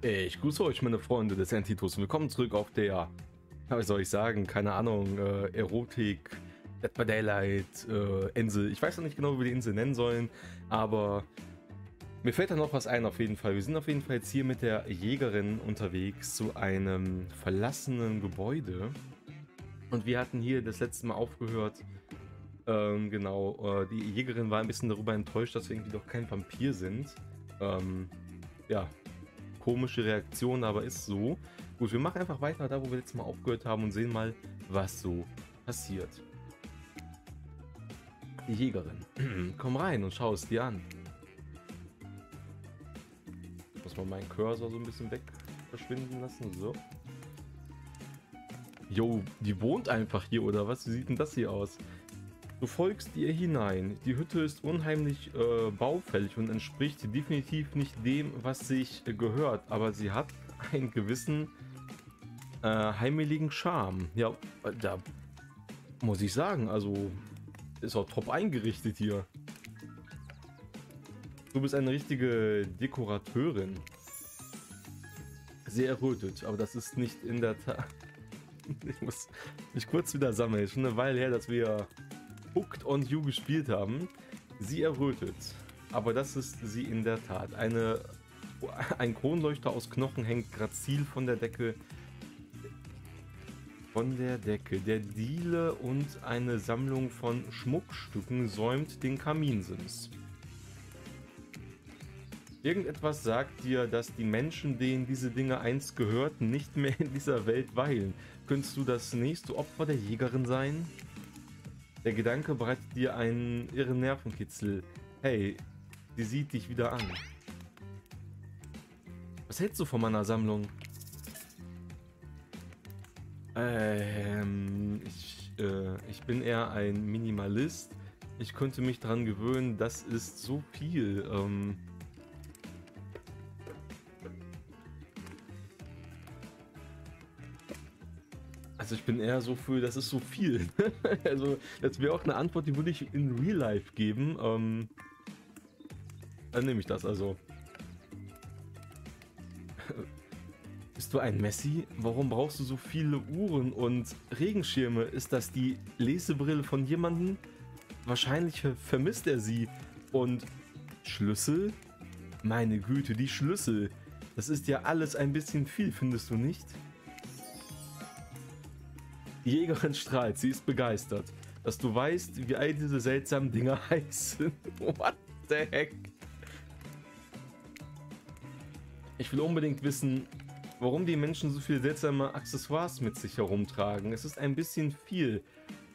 Ich grüße euch, meine Freunde des Entitus. Willkommen zurück auf der, was soll ich sagen, keine Ahnung, äh, Erotik, Dead by Daylight, äh, Insel. Ich weiß noch nicht genau, wie wir die Insel nennen sollen, aber mir fällt da noch was ein auf jeden Fall. Wir sind auf jeden Fall jetzt hier mit der Jägerin unterwegs zu einem verlassenen Gebäude. Und wir hatten hier das letzte Mal aufgehört, ähm, genau, äh, die Jägerin war ein bisschen darüber enttäuscht, dass wir irgendwie doch kein Vampir sind. Ähm, ja, komische Reaktion, aber ist so. Gut, wir machen einfach weiter da, wo wir letztes Mal aufgehört haben und sehen mal, was so passiert. Die Jägerin. Komm rein und schau es dir an. Muss man meinen Cursor so ein bisschen weg verschwinden lassen. So. Jo, die wohnt einfach hier, oder was? Wie sieht denn das hier aus? Du folgst ihr hinein. Die Hütte ist unheimlich äh, baufällig und entspricht definitiv nicht dem, was sich äh, gehört. Aber sie hat einen gewissen äh, heimeligen Charme. Ja, da muss ich sagen, also ist auch top eingerichtet hier. Du bist eine richtige Dekorateurin. Sehr errötet, aber das ist nicht in der Tat... ich muss mich kurz wieder sammeln. Schon eine Weile her, dass wir Hooked on You gespielt haben. Sie errötet. Aber das ist sie in der Tat. Eine, ein Kronleuchter aus Knochen hängt grazil von der Decke. Von der Decke. Der Diele und eine Sammlung von Schmuckstücken säumt den Kaminsims. Irgendetwas sagt dir, dass die Menschen, denen diese Dinge einst gehörten, nicht mehr in dieser Welt weilen. Könntest du das nächste Opfer der Jägerin sein? Der Gedanke bereitet dir einen irren Nervenkitzel. Hey, sie sieht dich wieder an. Was hältst du von meiner Sammlung? Ähm, ich, äh, ich bin eher ein Minimalist. Ich könnte mich daran gewöhnen, das ist so viel. Ähm, Also ich bin eher so für, das ist so viel. also das wäre auch eine Antwort, die würde ich in Real Life geben. Ähm, dann nehme ich das also. Bist du ein Messi? Warum brauchst du so viele Uhren und Regenschirme? Ist das die Lesebrille von jemandem? Wahrscheinlich vermisst er sie. Und Schlüssel? Meine Güte, die Schlüssel. Das ist ja alles ein bisschen viel, findest du nicht? Jägerin strahlt, sie ist begeistert. Dass du weißt, wie all diese seltsamen Dinger heißen. What the heck? Ich will unbedingt wissen, warum die Menschen so viele seltsame Accessoires mit sich herumtragen. Es ist ein bisschen viel.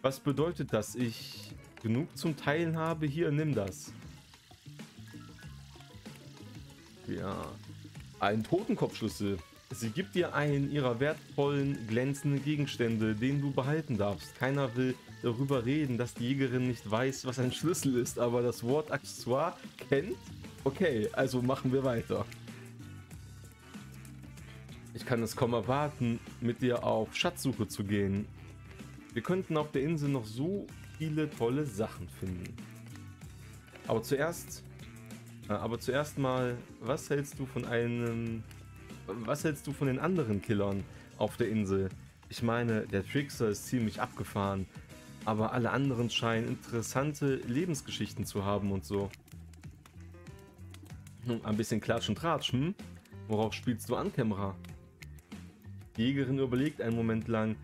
Was bedeutet das? Ich genug zum Teilen habe? Hier, nimm das. Ja. Ein Totenkopfschlüssel. Sie gibt dir einen ihrer wertvollen, glänzenden Gegenstände, den du behalten darfst. Keiner will darüber reden, dass die Jägerin nicht weiß, was ein Schlüssel ist, aber das Wort Accessoire kennt? Okay, also machen wir weiter. Ich kann es kaum erwarten, mit dir auf Schatzsuche zu gehen. Wir könnten auf der Insel noch so viele tolle Sachen finden. Aber zuerst, äh, aber zuerst mal, was hältst du von einem was hältst du von den anderen Killern auf der Insel? Ich meine, der Trickster ist ziemlich abgefahren, aber alle anderen scheinen interessante Lebensgeschichten zu haben und so. Ein bisschen Klatsch und Tratsch, hm? Worauf spielst du an, Kämmerer? Die Jägerin überlegt einen Moment lang.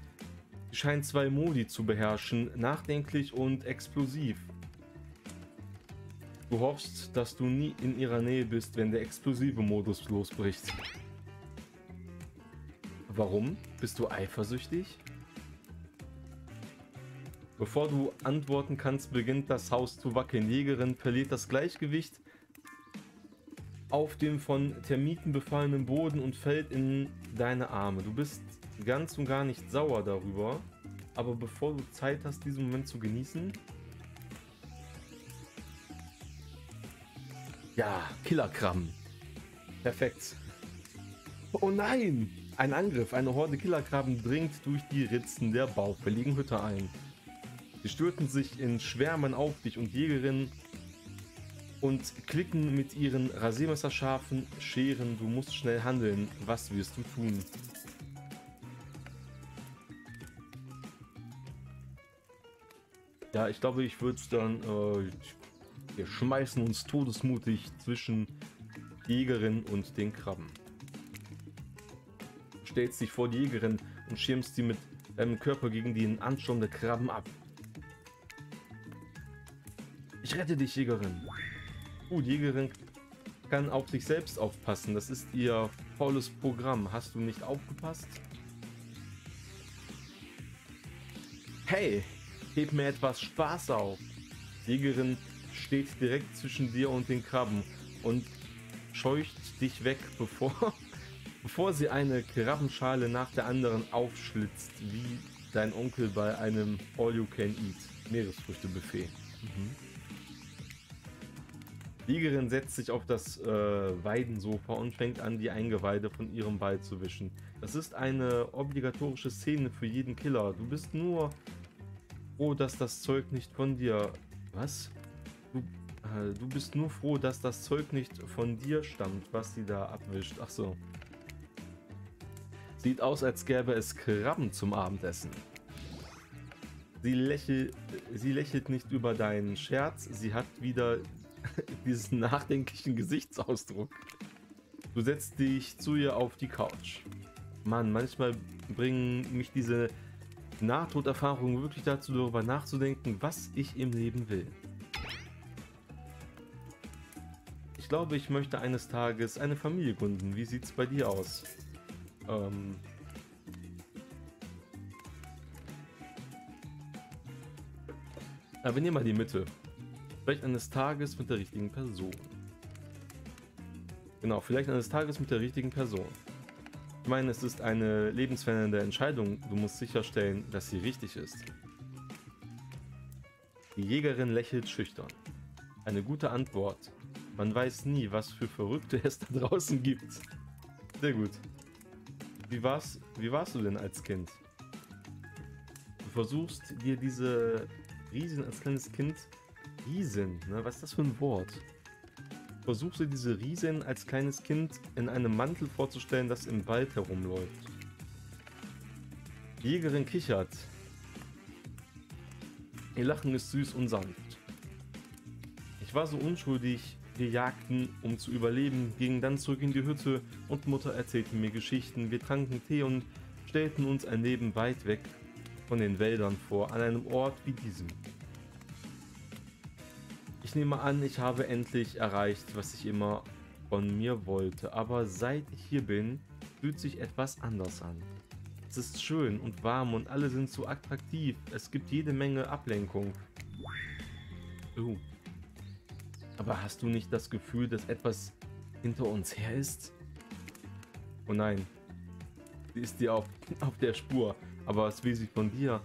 Sie scheint zwei Modi zu beherrschen, nachdenklich und explosiv. Du hoffst, dass du nie in ihrer Nähe bist, wenn der explosive Modus losbricht. Warum? Bist du eifersüchtig? Bevor du antworten kannst, beginnt das Haus zu wackeln. Jägerin verliert das Gleichgewicht auf dem von Termiten befallenen Boden und fällt in deine Arme. Du bist ganz und gar nicht sauer darüber, aber bevor du Zeit hast, diesen Moment zu genießen... Ja, Killerkram. Perfekt. Oh nein! Ein Angriff, eine Horde Killerkrabben dringt durch die Ritzen der baufälligen Hütte ein. Sie stürzen sich in Schwärmen auf dich und Jägerin und klicken mit ihren Rasiermesserscharfen Scheren. Du musst schnell handeln. Was wirst du tun? Ja, ich glaube, ich würde dann. Äh, wir schmeißen uns todesmutig zwischen Jägerin und den Krabben. Stellst dich vor die Jägerin und schirmst sie mit deinem Körper gegen den Ansturm Krabben ab. Ich rette dich, Jägerin. Gut, Jägerin kann auf sich selbst aufpassen. Das ist ihr faules Programm. Hast du nicht aufgepasst? Hey, heb mir etwas Spaß auf. Jägerin steht direkt zwischen dir und den Krabben und scheucht dich weg, bevor, bevor sie eine Krabbenschale nach der anderen aufschlitzt, wie dein Onkel bei einem All-You-Can-Eat Meeresfrüchte-Buffet. Mhm. Liegerin setzt sich auf das äh, Weidensofa und fängt an, die Eingeweide von ihrem Ball zu wischen. Das ist eine obligatorische Szene für jeden Killer. Du bist nur froh, dass das Zeug nicht von dir... Was? Du, äh, du bist nur froh, dass das Zeug nicht von dir stammt, was sie da abwischt. Ach so. Sieht aus, als gäbe es Krabben zum Abendessen. Sie, lächel, sie lächelt nicht über deinen Scherz. Sie hat wieder diesen nachdenklichen Gesichtsausdruck. Du setzt dich zu ihr auf die Couch. Mann, manchmal bringen mich diese Nahtoderfahrungen wirklich dazu, darüber nachzudenken, was ich im Leben will. Ich glaube, ich möchte eines Tages eine Familie gründen. Wie sieht's bei dir aus? Ähm, aber nehmen mal die Mitte. Vielleicht eines Tages mit der richtigen Person. Genau, vielleicht eines Tages mit der richtigen Person. Ich meine, es ist eine lebensverändernde Entscheidung. Du musst sicherstellen, dass sie richtig ist. Die Jägerin lächelt schüchtern. Eine gute Antwort. Man weiß nie, was für Verrückte es da draußen gibt. Sehr gut. Wie war's, wie warst du denn als Kind? Du versuchst dir diese Riesen als kleines Kind Riesen, ne? Was ist das für ein Wort? Versuchst du diese Riesen als kleines Kind in einem Mantel vorzustellen, das im Wald herumläuft. Jägerin kichert. Ihr Lachen ist süß und sanft. Ich war so unschuldig, wir jagten, um zu überleben, gingen dann zurück in die Hütte und Mutter erzählte mir Geschichten. Wir tranken Tee und stellten uns ein Leben weit weg von den Wäldern vor, an einem Ort wie diesem. Ich nehme an, ich habe endlich erreicht, was ich immer von mir wollte. Aber seit ich hier bin, fühlt sich etwas anders an. Es ist schön und warm und alle sind so attraktiv. Es gibt jede Menge Ablenkung. Oh. Aber hast du nicht das Gefühl, dass etwas hinter uns her ist? Oh nein. Sie ist dir auf, auf der Spur. Aber was will sie von dir?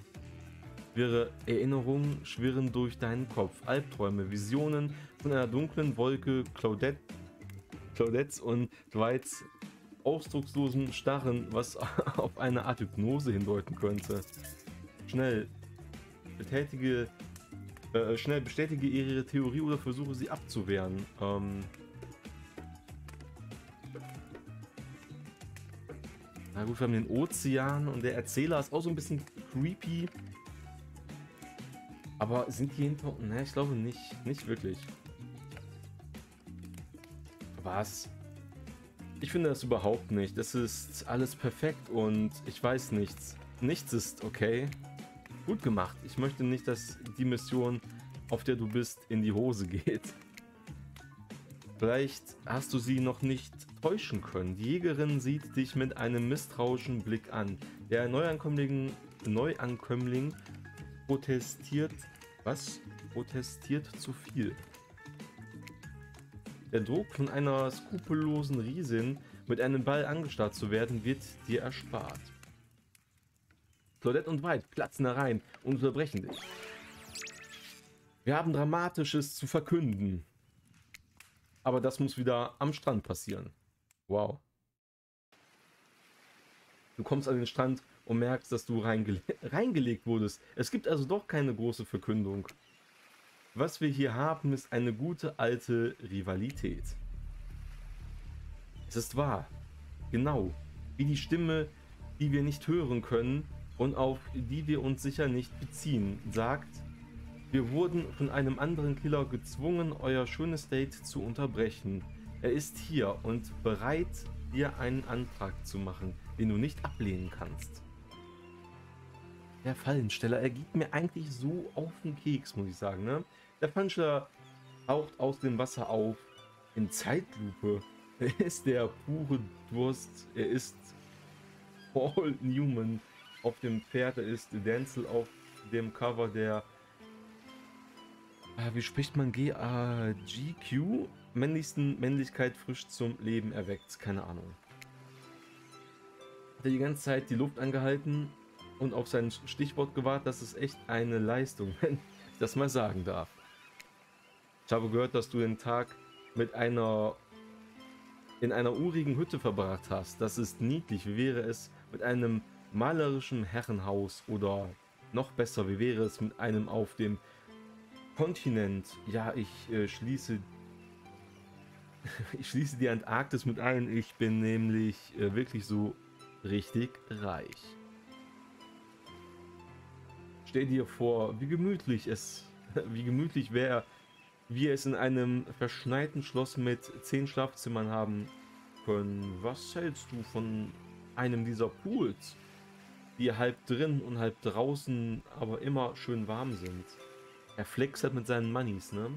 Wirre Erinnerungen schwirren durch deinen Kopf. Albträume, Visionen von einer dunklen Wolke, Claudette, Claudettes und Dwights ausdruckslosen Starren, was auf eine Art Hypnose hindeuten könnte. Schnell, betätige, äh, schnell bestätige ihre Theorie oder versuche sie abzuwehren. Ähm, na gut, wir haben den Ozean und der Erzähler ist auch so ein bisschen creepy. Aber sind die hinter... Ne, ich glaube nicht. Nicht wirklich. Was? Ich finde das überhaupt nicht. Das ist alles perfekt und ich weiß nichts. Nichts ist okay. Gut gemacht. Ich möchte nicht, dass die Mission, auf der du bist, in die Hose geht. Vielleicht hast du sie noch nicht täuschen können. Die Jägerin sieht dich mit einem misstrauischen Blick an. Der Neuankömmling, Neuankömmling protestiert was? Protestiert zu viel. Der Druck von einer skrupellosen Riesin mit einem Ball angestarrt zu werden, wird dir erspart. Claudette und White platzen herein und unterbrechen dich. Wir haben Dramatisches zu verkünden. Aber das muss wieder am Strand passieren. Wow. Du kommst an den Strand und merkst, dass du reingele reingelegt wurdest. Es gibt also doch keine große Verkündung. Was wir hier haben, ist eine gute alte Rivalität. Es ist wahr. Genau. Wie die Stimme, die wir nicht hören können und auf die wir uns sicher nicht beziehen, sagt, wir wurden von einem anderen Killer gezwungen, euer schönes Date zu unterbrechen. Er ist hier und bereit, dir einen Antrag zu machen, den du nicht ablehnen kannst. Der Fallensteller, er geht mir eigentlich so auf den Keks, muss ich sagen. Ne? Der Fallensteller taucht aus dem Wasser auf in Zeitlupe. Er ist der pure Durst. Er ist Paul Newman auf dem Pferd. Er ist Denzel auf dem Cover der. Äh, wie spricht man G? Äh, GQ? Männlichsten Männlichkeit frisch zum Leben erweckt. Keine Ahnung. Hat er die ganze Zeit die Luft angehalten und auf sein Stichwort gewartet. Das ist echt eine Leistung, wenn ich das mal sagen darf. Ich habe gehört, dass du den Tag mit einer in einer urigen Hütte verbracht hast. Das ist niedlich. Wie wäre es mit einem malerischen Herrenhaus oder noch besser, wie wäre es mit einem auf dem Kontinent? Ja, ich äh, schließe ich schließe die Antarktis mit ein. Ich bin nämlich äh, wirklich so richtig reich. Stell dir vor, wie gemütlich es, wie gemütlich wäre, wir es in einem verschneiten Schloss mit zehn Schlafzimmern haben können. Was hältst du von einem dieser Pools, die halb drin und halb draußen, aber immer schön warm sind? Er flexert mit seinen Moneys, ne?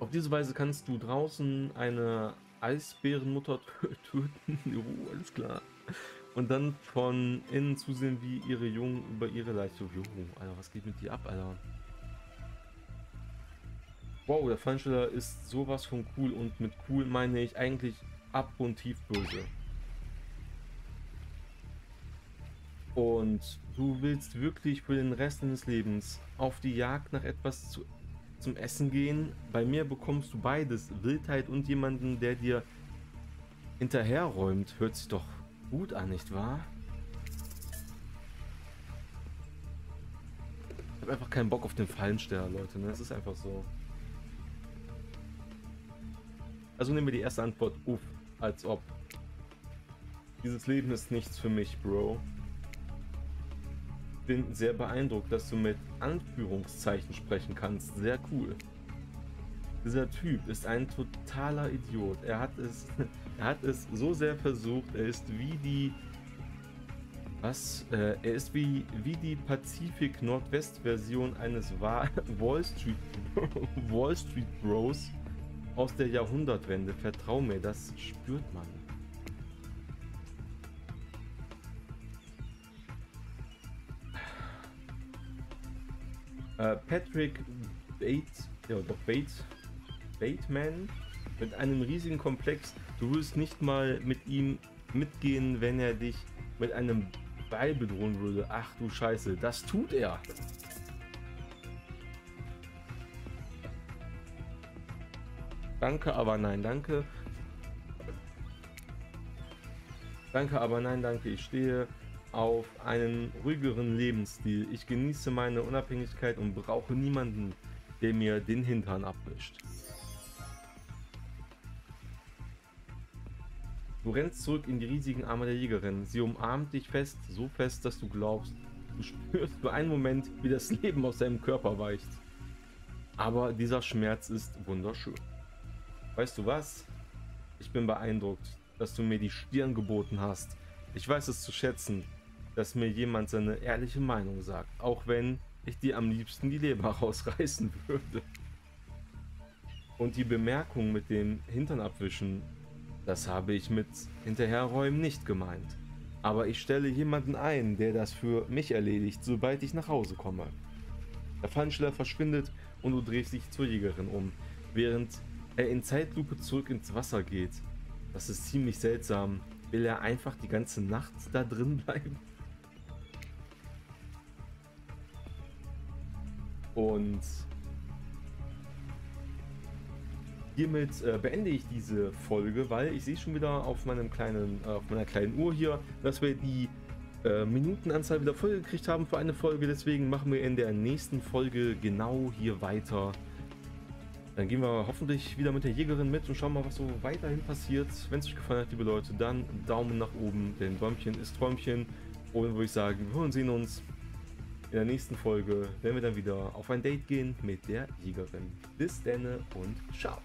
Auf diese Weise kannst du draußen eine Eisbärenmutter töten. jo, alles klar. Und dann von innen zusehen, wie ihre Jungen über ihre Leiche. Jo, Alter, was geht mit dir ab, Alter? Wow, der Feinsteller ist sowas von cool und mit cool meine ich eigentlich abgrundtief böse. Und du willst wirklich für den Rest deines Lebens auf die Jagd nach etwas zu, zum Essen gehen. Bei mir bekommst du beides, Wildheit und jemanden, der dir hinterherräumt. Hört sich doch gut an, nicht wahr? Ich habe einfach keinen Bock auf den Fallensteller, Leute. Ne? Ist einfach so. Also nehmen wir die erste Antwort, uff, als ob. Dieses Leben ist nichts für mich, Bro. Bin sehr beeindruckt, dass du mit Anführungszeichen sprechen kannst. Sehr cool. Dieser Typ ist ein totaler Idiot. Er hat es, er hat es so sehr versucht. Er ist wie die, was? Äh, er ist wie wie die Pazifik Nordwest Version eines Wall Street Wall Street Bros aus der Jahrhundertwende. Vertrau mir, das spürt man. Äh, Patrick Bates, ja doch Bates, Bateman mit einem riesigen Komplex. Du wirst nicht mal mit ihm mitgehen, wenn er dich mit einem Beil bedrohen würde. Ach du Scheiße, das tut er. Danke, aber nein, danke. Danke, aber nein, danke. Ich stehe auf einen ruhigeren Lebensstil. Ich genieße meine Unabhängigkeit und brauche niemanden, der mir den Hintern abwischt. Du rennst zurück in die riesigen Arme der Jägerin. Sie umarmt dich fest, so fest, dass du glaubst, du spürst für einen Moment, wie das Leben aus deinem Körper weicht. Aber dieser Schmerz ist wunderschön. Weißt du was? Ich bin beeindruckt, dass du mir die Stirn geboten hast. Ich weiß es zu schätzen, dass mir jemand seine ehrliche Meinung sagt, auch wenn ich dir am liebsten die Leber rausreißen würde. Und die Bemerkung mit dem Hintern abwischen, das habe ich mit hinterherräumen nicht gemeint. Aber ich stelle jemanden ein, der das für mich erledigt, sobald ich nach Hause komme. Der Pfannensteller verschwindet und du drehst dich zur Jägerin um, während er in Zeitlupe zurück ins Wasser geht. Das ist ziemlich seltsam. Will er einfach die ganze Nacht da drin bleiben? Und hiermit äh, beende ich diese Folge, weil ich sehe schon wieder auf meinem kleinen, äh, auf meiner kleinen Uhr hier, dass wir die äh, Minutenanzahl wieder voll gekriegt haben für eine Folge. Deswegen machen wir in der nächsten Folge genau hier weiter. Dann gehen wir hoffentlich wieder mit der Jägerin mit und schauen mal, was so weiterhin passiert. Wenn es euch gefallen hat, liebe Leute, dann Daumen nach oben, denn Däumchen ist Träumchen. Und würde ich sagen, wir hören sehen uns in der nächsten Folge, wenn wir dann wieder auf ein Date gehen mit der Jägerin. Bis dann und ciao.